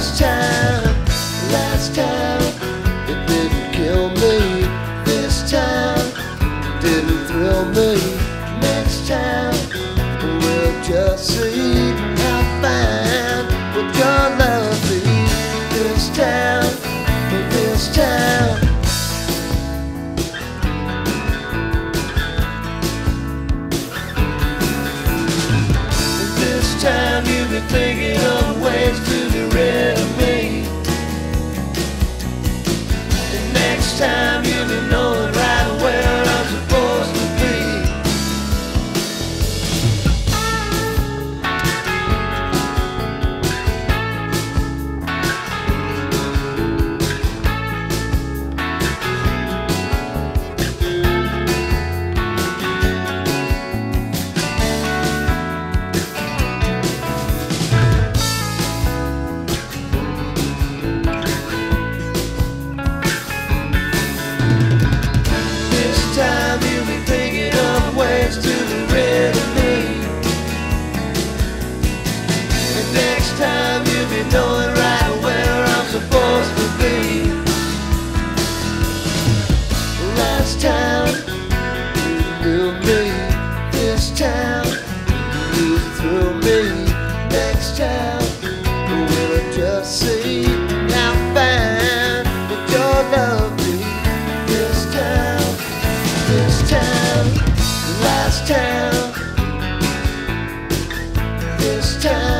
this time, last time. It didn't kill me this time, didn't thrill me next time. We'll just see how fine would your love be this time, this time. This time been thinking of ways to next time you'll be knowing right where I'm supposed to be. Last time you knew me, this time you threw me. Next time we'll just see how fine your love be. This time, this time, last time, this time.